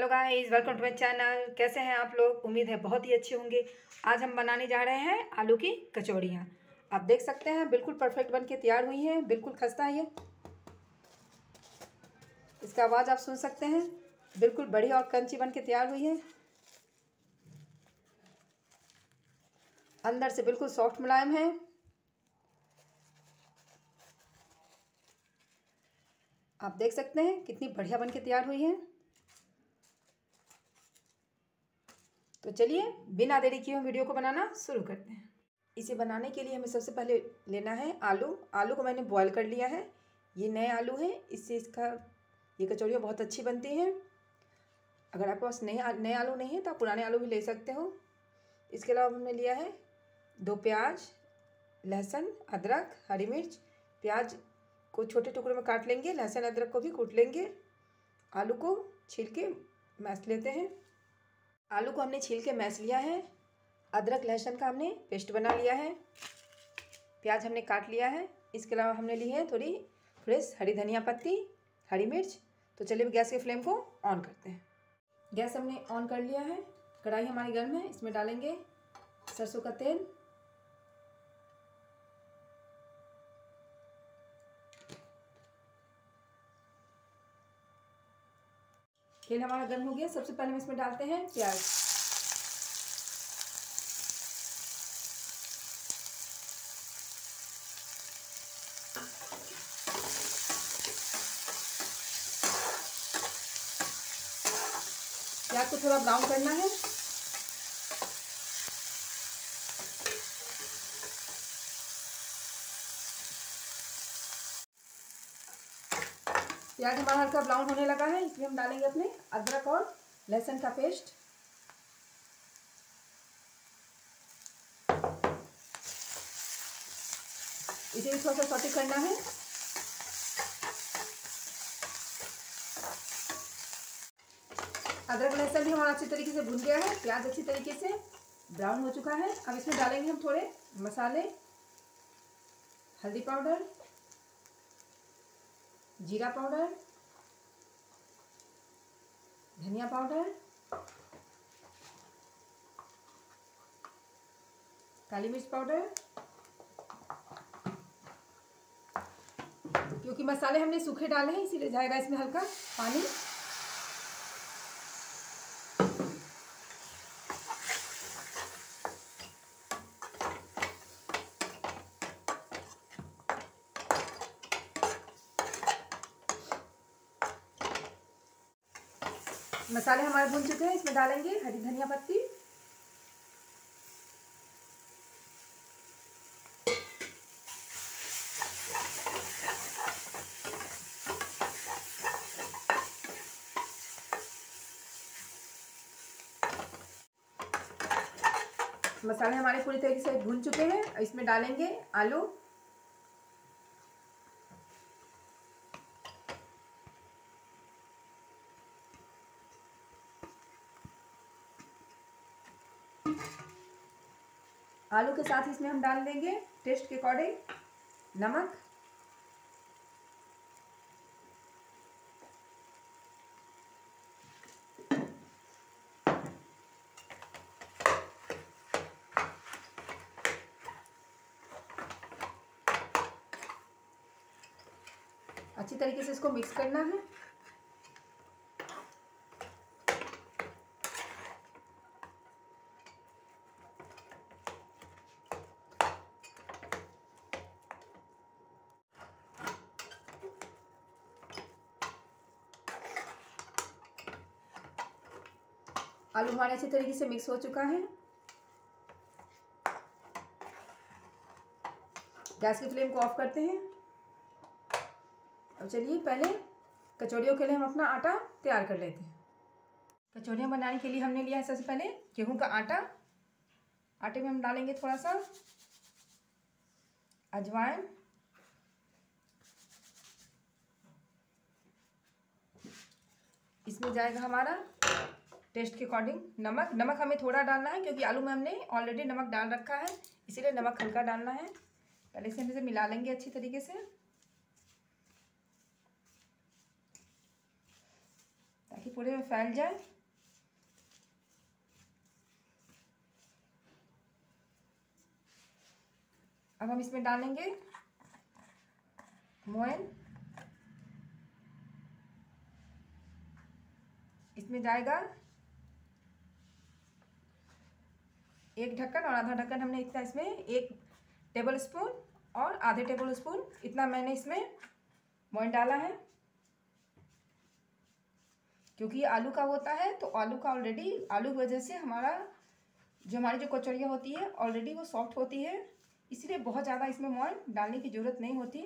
Hello guys, welcome to my channel. कैसे हैं आप लोग? उम्मीद है बहुत ही अच्छे होंगे। आज हम बनाने जा रहे हैं आलू की कचौड़ियाँ। आप देख सकते हैं, बिल्कुल परफेक्ट बन के तैयार हुई हैं, बिल्कुल खस्ता है ये। इसका आवाज़ आप सुन सकते हैं। बिल्कुल बढ़िया और कंची बन के तैयार हुई है। अंदर से बिल्कुल सॉफ्ट मुलायम है। आप देख सकते हैं, कितनी बढ़िया बन के तैयार हुई है। तो चलिए, बिना देरी किए हम वीडियो को बनाना शुरू करते हैं। इसे बनाने के लिए हमें सबसे पहले लेना है आलू। आलू को मैंने बॉयल कर लिया है। ये नए आलू हैं। इससे इसका, ये कचौड़ियाँ बहुत अच्छी बनती हैं। अगर आपके पास नए नए आलू नहीं है तो आप पुराने आलू भी ले सकते हो। इसके अलावा हमने लिया है दो प्याज, लहसुन, अदरक, हरी मिर्च। प्याज को छोटे टुकड़ों में काट लेंगे, लहसुन, अदरक को भी कूट लेंगे। आलू को छील के मैस लेते हैं। आलू को हमने छील के मैस लिया है। अदरक, लहसुन का हमने पेस्ट बना लिया है। प्याज हमने काट लिया है। इसके अलावा हमने ली है थोड़ी फ्रेश हरी धनिया पत्ती, हरी मिर्च। तो चलिए गैस के फ्लेम को ऑन करते हैं। गैस हमने ऑन कर लिया है। कढ़ाई हमारी गर्म है। इसमें डालेंगे सरसों का तेल। तेल हमारा गर्म हो गया। सबसे पहले हम इसमें डालते हैं प्याज। प्याज को थोड़ा ब्राउन करना है। प्याज हमारा हल्का ब्राउन होने लगा है इसमें हम डालेंगे अपने अदरक और लहसुन का पेस्ट। इसे भी थोड़ा सा सॉटी करना है। अदरक लहसुन भी हमारा अच्छी तरीके से भुन गया है, प्याज अच्छी तरीके से ब्राउन हो चुका है। अब इसमें डालेंगे हम थोड़े मसाले, हल्दी पाउडर जीरा पाउडर, धनिया पाउडर, काली मिर्च पाउडर, क्योंकि मसाले हमने सूखे डाले हैं, इसीलिए जाएगा इसमें हल्का पानी। मसाले हमारे भून चुके हैं, इसमें डालेंगे हरी धनिया पत्ती। मसाले हमारे पूरी तरीके से भून चुके हैं, इसमें डालेंगे आलू। आलू के साथ इसमें हम डाल देंगे टेस्ट के अकॉर्डिंग नमक। अच्छी तरीके से इसको मिक्स करना है। आलू हमारे अच्छी तरीके से मिक्स हो चुका है। गैस की फ्लेम को ऑफ़ करते हैं। अब चलिए पहले कचौड़ियों के लिए हम अपना आटा तैयार कर लेते हैं। कचौड़ियाँ बनाने के लिए हमने लिया है सबसे पहले गेहूँ का आटा। आटे में हम डालेंगे थोड़ा सा अजवाइन। इसमें जाएगा हमारा टेस्ट के अकॉर्डिंग नमक नमक हमें थोड़ा डालना है क्योंकि आलू में हमने ऑलरेडी नमक डाल रखा है, इसीलिए नमक हल्का डालना है। पहले से हम इसे मिला लेंगे अच्छी तरीके से। ताकि पूरे में फैल जाए। अब हम इसमें डालेंगे मोयन इसमें जाएगा एक ढक्कन और आधा ढक्कन हमने इतना इसमें एक टेबल स्पून और आधे टेबल स्पून इतना मैंने इसमें मोइन डाला है। क्योंकि आलू का होता है तो आलू का ऑलरेडी आलू की वजह से हमारा जो हमारी जो कचौड़ियाँ होती है ऑलरेडी वो सॉफ्ट होती है। इसलिए बहुत ज़्यादा इसमें मोइन डालने की ज़रूरत नहीं होती।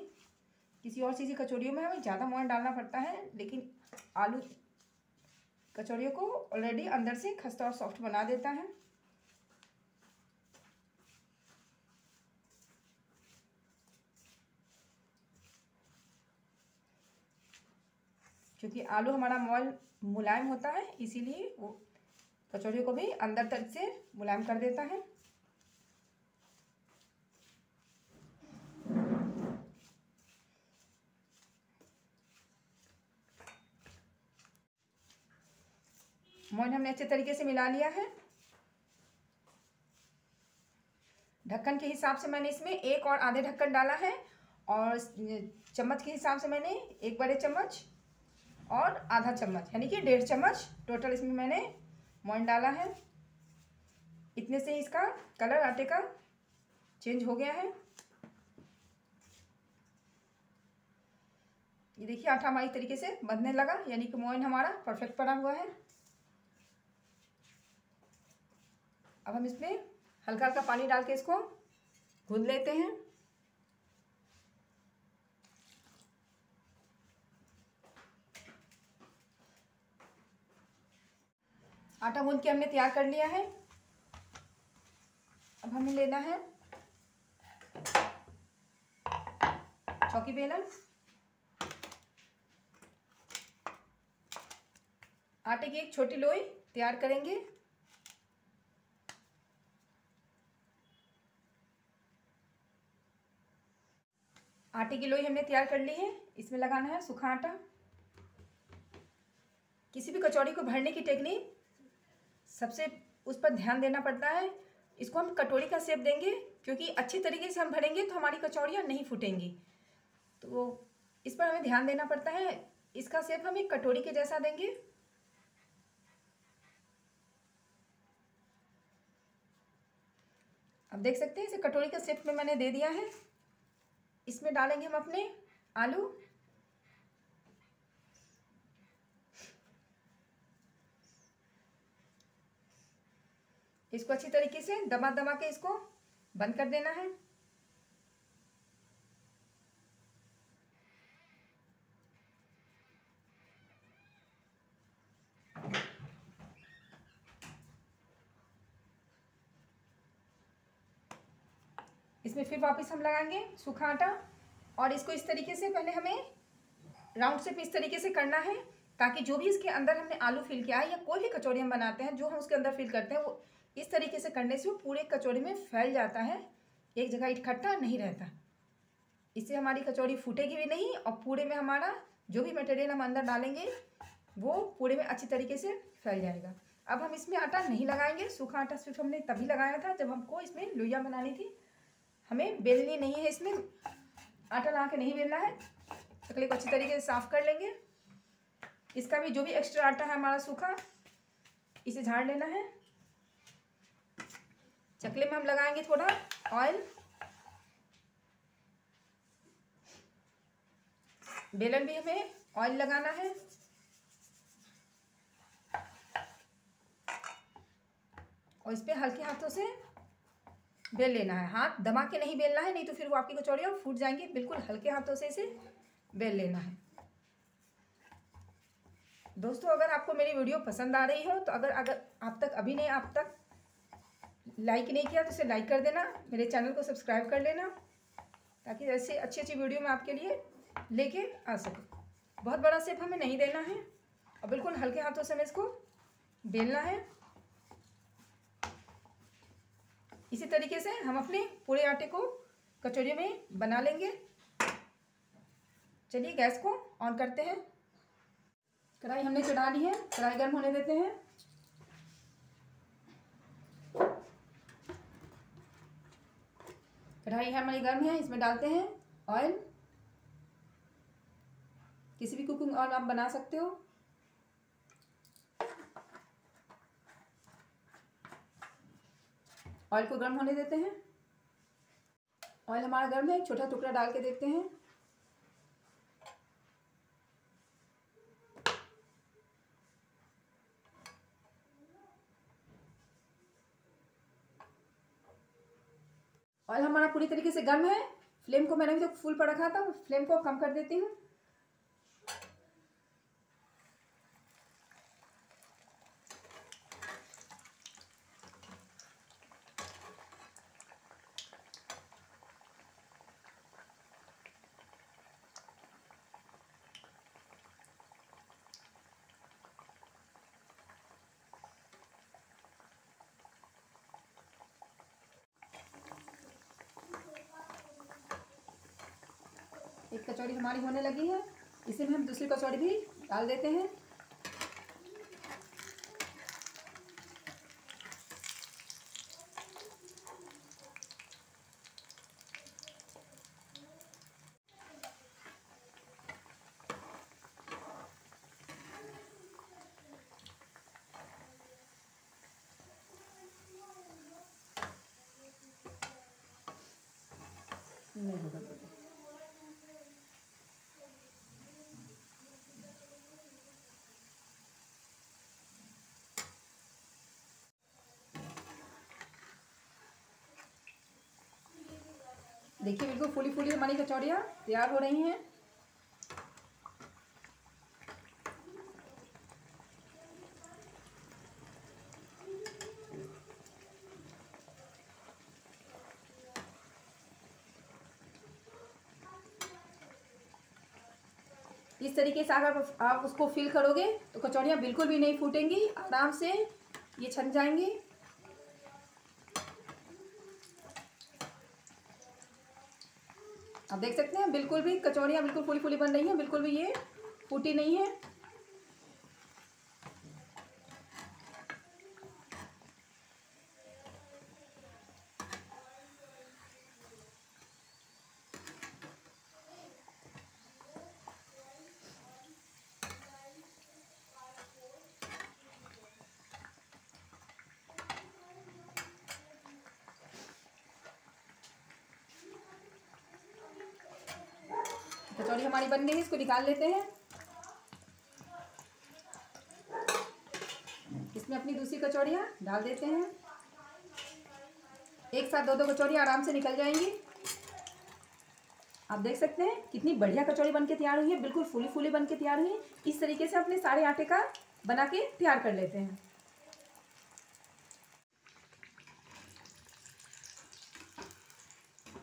किसी और चीज़ की कचौड़ियों में हमें ज़्यादा मोइन डालना पड़ता है, लेकिन आलू कचौड़ियों को ऑलरेडी अंदर से खस्ता और सॉफ्ट बना देता है। क्योंकि आलू हमारा मॉल मुलायम होता है, इसीलिए वो कचौड़ियों को भी अंदर तक से मुलायम कर देता है। मोइन हमने अच्छे तरीके से मिला लिया है। ढक्कन के हिसाब से मैंने इसमें एक और आधे ढक्कन डाला है और चम्मच के हिसाब से मैंने एक बड़े चम्मच और आधा चम्मच, यानी कि डेढ़ चम्मच टोटल इसमें मैंने मोइन डाला है। इतने से इसका कलर आटे का चेंज हो गया है। ये देखिए, आटा हमारी तरीके से बंधने लगा, यानी कि मोइन हमारा परफेक्ट पड़ा हुआ है। अब हम इसमें हल्का हल्का पानी डाल के इसको गूंद लेते हैं। आटा गूंद के हमने तैयार कर लिया है। अब हमें लेना है चौकी बेलन। आटे की एक छोटी लोई तैयार करेंगे। आटे की लोई हमने तैयार कर ली है। इसमें लगाना है सूखा आटा। किसी भी कचौड़ी को भरने की टेक्निक सबसे उस पर ध्यान देना पड़ता है। इसको हम कटोरी का शेप देंगे, क्योंकि अच्छी तरीके से हम भरेंगे तो हमारी कचौड़ियाँ नहीं फूटेंगी। तो इस पर हमें ध्यान देना पड़ता है। इसका शेप हम एक कटोरी के जैसा देंगे। अब देख सकते हैं, इसे कटोरी का सेप में मैंने दे दिया है। इसमें डालेंगे हम अपने आलू। इसको अच्छी तरीके से दबा दबा के इसको बंद कर देना है। इसमें फिर वापस हम लगाएँगे सूखा आटा और इसको इस तरीके से पहले हमें राउंड शेप इस तरीके से करना है ताकि जो भी इसके अंदर हमने आलू फिल किया है या कोई भी कचौड़ी हम बनाते हैं, जो हम उसके अंदर फिल करते हैं, वो इस तरीके से करने से वो पूरे कचौड़ी में फैल जाता है, एक जगह इकट्ठा नहीं रहता। इससे हमारी कचौड़ी फूटेगी भी नहीं और पूरे में हमारा जो भी मटेरियल हम अंदर डालेंगे, वो पूरे में अच्छी तरीके से फैल जाएगा। अब हम इसमें आटा नहीं लगाएँगे। सूखा आटा सिर्फ़ हमने तभी लगाया था जब हमको इसमें लोइया बनानी थी। हमें बेलनी नहीं है इसमें। आटा ला के नहीं बेलना है। चकले को अच्छी तरीके से साफ़ कर लेंगे। इसका भी जो भी एक्स्ट्रा आटा है हमारा सूखा, इसे झाड़ लेना है। चकले में हम लगाएँगे थोड़ा ऑयल। बेलन भी हमें ऑयल लगाना है। और इस पर हल्के हाथों से बेल लेना है। हाथ दबा के नहीं बेलना है, नहीं तो फिर वो आपकी कचौड़ियाँ फूट जाएँगी। बिल्कुल हल्के हाथों से इसे बेल लेना है। दोस्तों, अगर आपको मेरी वीडियो पसंद आ रही हो तो अगर अगर आप तक, अभी नहीं, आप तक लाइक नहीं किया तो इसे लाइक कर देना, मेरे चैनल को सब्सक्राइब कर लेना, ताकि ऐसे अच्छी अच्छी वीडियो मैं आपके लिए लेके आ सकूँ। बहुत बड़ा सेप हमें नहीं देना है, और बिल्कुल हल्के हाथों से हमें इसको बेलना है। इसी तरीके से हम अपने पूरे आटे को कचौरियों में बना लेंगे। चलिए गैस को ऑन करते हैं। कढ़ाई हमने चढ़ा ली है, कढ़ाई गर्म होने देते हैं। कढ़ाई हमारी गर्म है, इसमें डालते हैं ऑयल किसी भी कुकिंग ऑयल आप बना सकते हो। ऑयल को गर्म होने देते हैं। ऑयल हमारा गर्म है छोटा टुकड़ा डाल के देखते हैं। ऑयल हमारा पूरी तरीके से गर्म है। फ्लेम को मैंने अभी तक फुल पर रखा था फ्लेम को कम कर देती हूँ। एक कचौड़ी हमारी होने लगी है। इसी में हम दूसरी कचौड़ी भी डाल देते हैं। नहीं होगा। देखिए बिल्कुल फूली फूली हमारी कचौड़ियाँ तैयार हो रही हैं। इस तरीके से अगर आप उसको फिल करोगे तो कचौड़ियाँ बिल्कुल भी नहीं फूटेंगी, आराम से ये छन जाएँगी। आप देख सकते हैं, बिल्कुल भी कचौड़ियाँ बिल्कुल फूली फूली बन रही हैं, बिल्कुल भी ये फूटी नहीं है। कचौड़ी हमारी बन गई है इसको निकाल लेते हैं। इसमें अपनी दूसरी कचौड़ियाँ डाल देते हैं। एक साथ दो दो कचौड़ियाँ आराम से निकल जाएँगी। आप देख सकते हैं कितनी बढ़िया कचौड़ी बन के तैयार हुई है, बिल्कुल फूली फूली बन के तैयार हुई है। इस तरीके से अपने सारे आटे का बना के तैयार कर लेते हैं।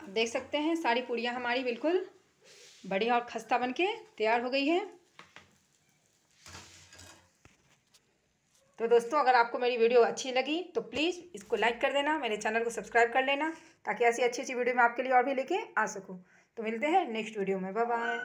देख सकते हैं सारी पूड़ियाँ हमारी बिल्कुल बढ़िया और खस्ता बन के तैयार हो गई है। तो दोस्तों, अगर आपको मेरी वीडियो अच्छी लगी तो प्लीज़ इसको लाइक कर देना, मेरे चैनल को सब्सक्राइब कर लेना, ताकि ऐसी अच्छी अच्छी वीडियो मैं आपके लिए और भी लेके आ सकूँ। तो मिलते हैं नेक्स्ट वीडियो में। बाय।